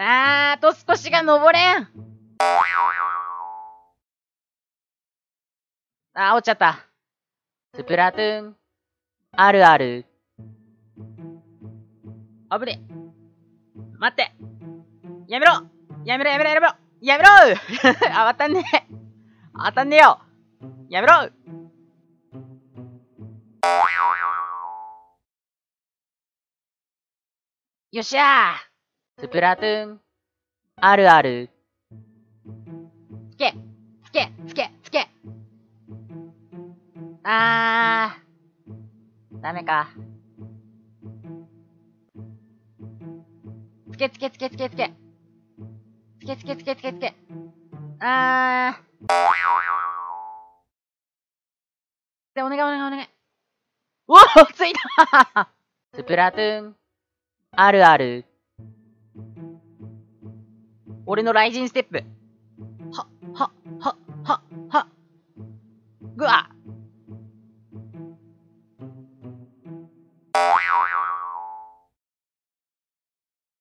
あー、と少しが登れん。あー、落ちちゃった。スプラトゥーン、あるある。あぶね。待って。やめろやめろやめろやめろやめろ あ、当たんねえ。当たんねえよやめろよっしゃースプラトゥーン、あるある。つけつけつけつけあー。ダメか。つけつけつけつけつけ。つけつけつけつけつけ。あー。で、お願いお願いお願い。おおついたスプラトゥーン、あるある。俺の雷神ステップ。は、は、は、は、は。ぐわ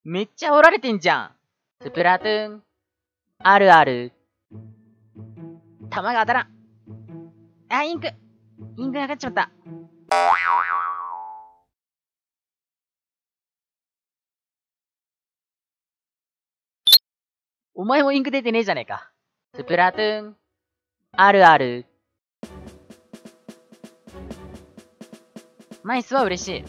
めっちゃおられてんじゃん。スプラトゥーン、あるある。弾が当たらん。あ、インク。インクなくなっちまった。お前もインク出てねえじゃねえか。スプラトゥーン、あるある。ナイスは嬉しい。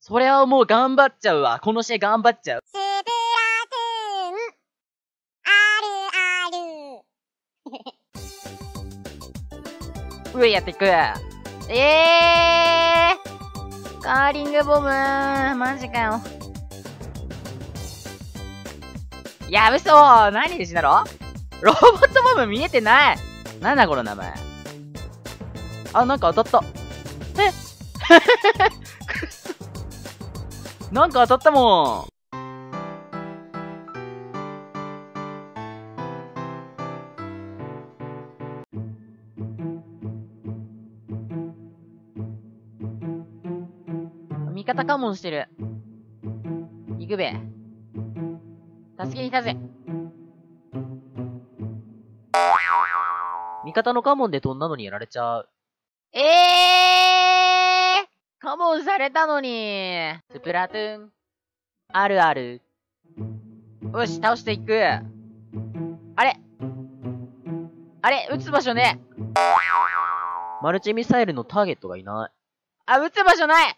それはもう頑張っちゃうわ。この試合頑張っちゃう。スプラトゥーン、あるある。上やっていく。ええー、カーリングボムマジかよ。いや、嘘何で死んだろロボットボム見えてないなんだこの名前？あ、なんか当たった。え？っそ。なんか当たったもん。味方かもしてる。行くべ。助けに来たぜ。味方のカモンで飛んだのにやられちゃう？ええー、カモンされたのに。スプラトゥーン、あるある。よし、倒していく。あれあれ撃つ場所ね。マルチミサイルのターゲットがいない。あ、撃つ場所ない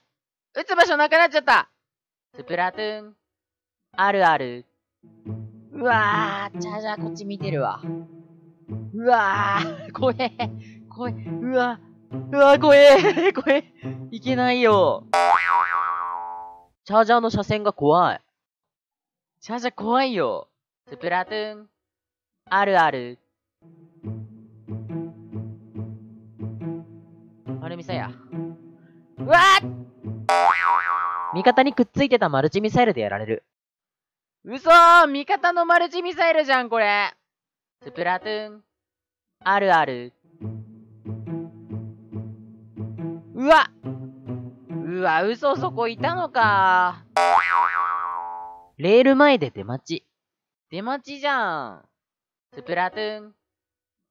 撃つ場所なくなっちゃったスプラトゥーン、あるある。うわー、じゃあじゃあこっち見てるわ。うわー、怖え、怖え、うわ、うわ、怖え、怖え、いけないよ。チャージャーの車線が怖い。じゃあじゃあ怖いよ。スプラトゥーン、あるある。アルミサや。うわー味方にくっついてたマルチミサイルでやられる。嘘味方のマルチミサイルじゃん、これスプラトゥーン、あるある。うわうわ、嘘、そこいたのかレール前で出待ち。出待ちじゃん。スプラトゥーン、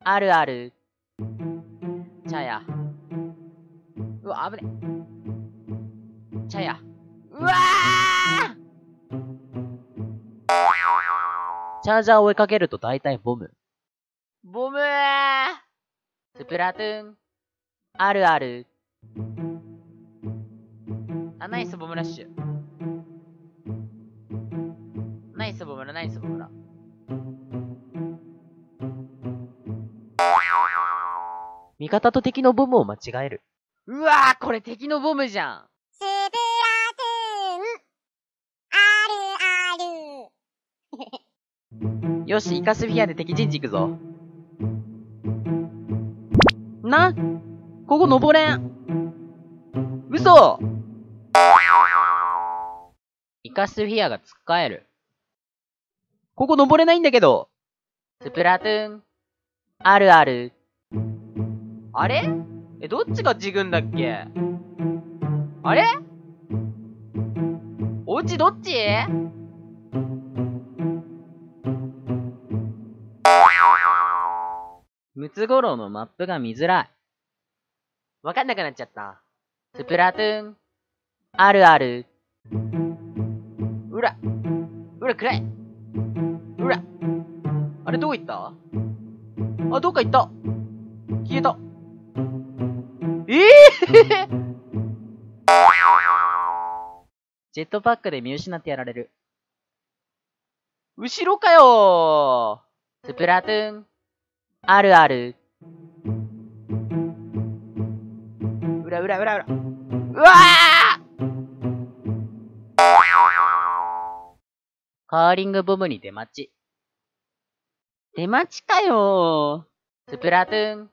あるある。茶や。うわ、危ね。茶や。うわーチャージャーを追いかけると大体ボム。ボムースプラトゥーン、あるある。あ、ナイスボムラッシュ。ナイスボムラ、ナイスボムラ。味方と敵のボムを間違える。うわーこれ敵のボムじゃんスプラトゥーン、あるある。よし、イカスフィアで敵陣地行くぞ。な。ここ登れん。嘘。イカスフィアがつっかえる。ここ登れないんだけど。スプラトゥーン、あるある。あれ？え、どっちがジグんだっけ？あれ？おうちどっち？ムツゴロウのマップが見づらい。わかんなくなっちゃった。スプラトゥーン。あるある。うら。うら、暗い。うら。あれ、どこ行った？あ、どっか行った。消えた。ええー、ジェットパックで見失ってやられる。後ろかよースプラトゥーン。あるある。うらうらうらうら。うわカーリングボムに出待ち。出待ちかよスプラトゥーン。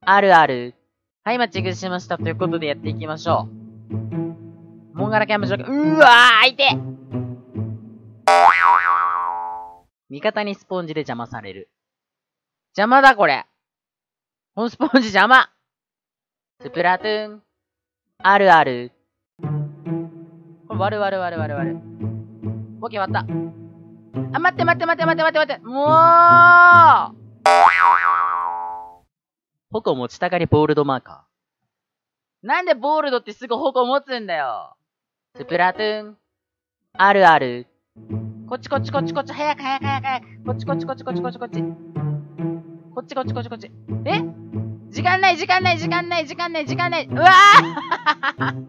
あるある。はい、マッチングしました。ということでやっていきましょう。モンガラキャンプ場、うわー、相手味方にスポンジで邪魔される。邪魔だ、これ。このスポンジ邪魔スプラトゥーン。あるある。これ割る割る割る割る割る。オッケー割った。あ、待って待って待って待って待って待って。もう矛持ちたがりボールドマーカー。なんでボールドってすぐ矛持つんだよ。スプラトゥーン。あるある。こっちこっちこっちこっち。早く早く早く早く。こっちこっちこっちこっちこっちこっち。こっちこっちこっちこっち。え？時間ない時間ない時間ない時間ない時間ない。うわー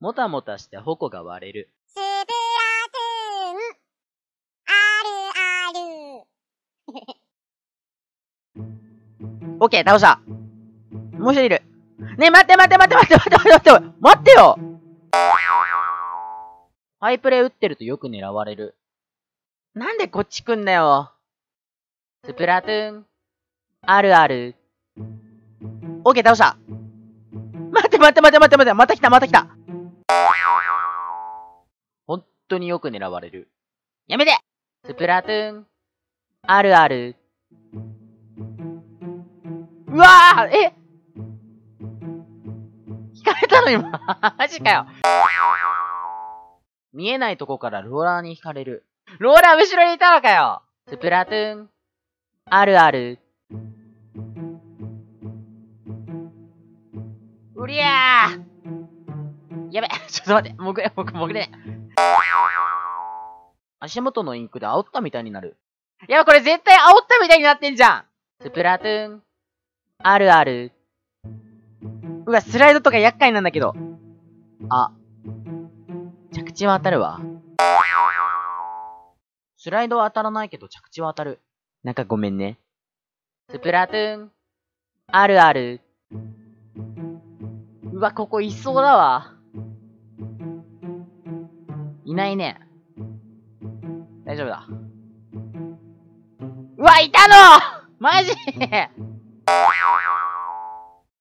もたもたして矛が割れる。すべらせん。あるある。オッケー、倒した。もう一人いる。ねえ、待って待って待って待って待って待って待ってよハイプレ打ってるとよく狙われる。なんでこっち来んだよ。スプラトゥーン。あるある。オッケー、倒した。待って待って待って待って待って、また来たまた来た。本当によく狙われる。やめてスプラトゥーン。あるある。うわーえ？引かれたの今？マジかよ見えないとこからローラーに引かれる。ローラー後ろにいたのかよスプラトゥーン。あるある。うりゃーやべ、ちょっと待って、もぐれ、もぐもぐれ。足元のインクで煽ったみたいになる。いや、これ絶対煽ったみたいになってんじゃんスプラトゥーン。あるある。うわ、スライドとか厄介なんだけど。あ。着地は当たるわ。スライドは当たらないけど着地は当たる。なんかごめんね。スプラトゥーン。あるある。うわ、ここいそうだわ。いないね。大丈夫だ。うわ、いたのマジ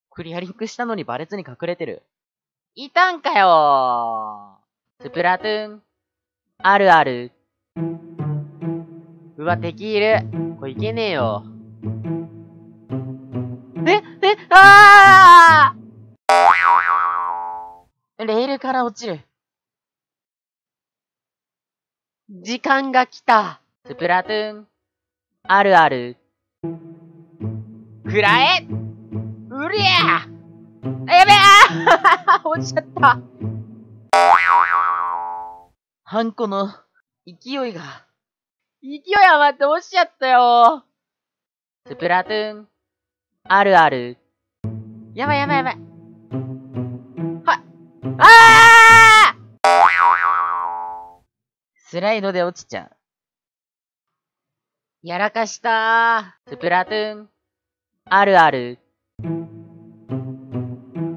クリアリングしたのにバレずに隠れてる。いたんかよスプラトゥーン。あるある。うわ、敵いる。これいけねえよ。え、え、あーレールから落ちる。時間が来た。スプラトゥーン。あるある。くらえうりゃあやべえあ 落ちちゃった。ハンコの勢いが。勢い余って落ちちゃったよ。スプラトゥーン。あるある。やばいやばいやばい。は、あースライドで落ちちゃう。やらかしたー。スプラトゥーン。あるある。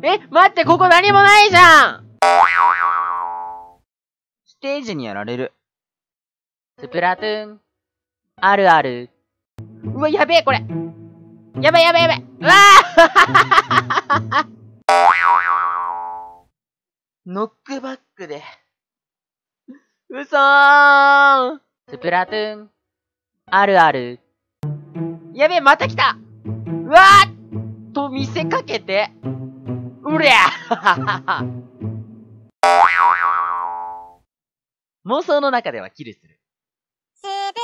え、待って、ここ何もないじゃんステージにやられる。スプラトゥーン。あるある。うわ、やべえ、これ。やばいやばいやばい。うわー ノックバックで。うそーん。スプラトゥーン。あるある。やべえ、また来たうわーと見せかけて。うりゃ 妄想の中ではキルする。すべ